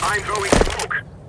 I'm throwing smoke.